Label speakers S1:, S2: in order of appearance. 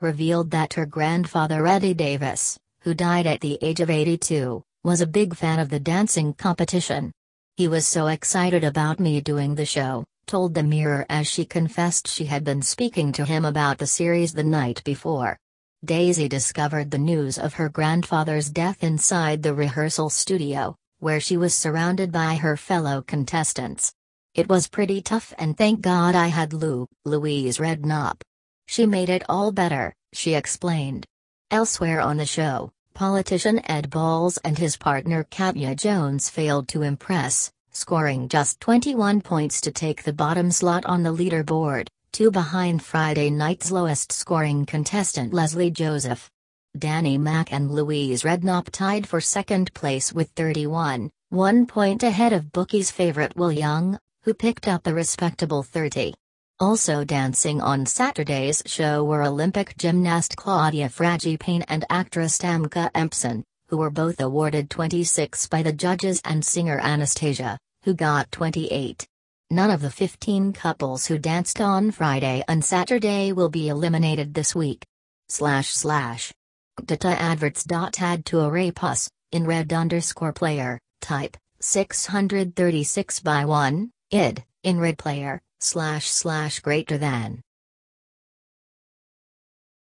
S1: revealed that her grandfather Eddie Davis, who died at the age of 82, was a big fan of the dancing competition. He was so excited about me doing the show, told the Mirror as she confessed she had been speaking to him about the series the night before. Daisy discovered the news of her grandfather's death inside the rehearsal studio, where she was surrounded by her fellow contestants. It was pretty tough and thank God I had Lou, Louise Redknapp. She made it all better, she explained. Elsewhere on the show, politician Ed Balls and his partner Katya Jones failed to impress, scoring just 21 points to take the bottom slot on the leaderboard, two behind Friday night's lowest scoring contestant Lesley Joseph. Danny Mac and Louise Redknapp tied for second place with 31, one point ahead of bookies' favorite Will Young, who picked up a respectable 30. Also dancing on Saturday's show were Olympic gymnast Claudia Fragapane and actress Tameka Empson, who were both awarded 26 by the judges and singer Anastacia, who got 28. None of the 15 couples who danced on Friday and Saturday will be eliminated this week. Slash slash. Data adverts. Add to array pus, in red underscore player, type, 636 by 1, id, in red player, slash slash greater than.